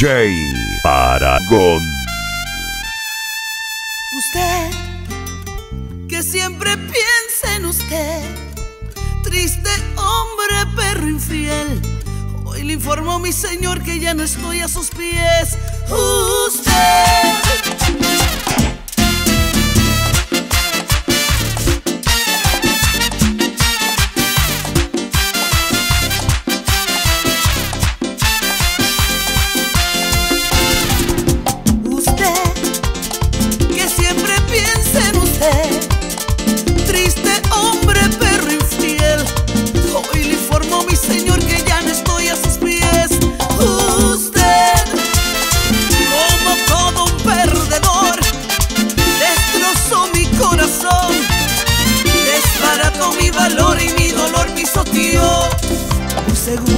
DJ Aragón. Usted, que siempre piensa en usted, triste hombre, perro infiel. Hoy le informó mi señor que ya no estoy a sus pies. Usted. seguro.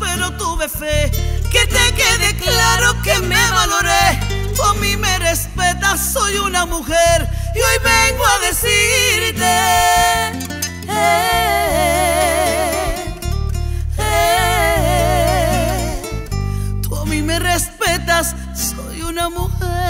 Pero tuve fe. Que te quede claro que me valoré. Tú a mí me respetas, soy una mujer y hoy vengo a decirte. eh, eh, tú a mí me respetas, soy una mujer.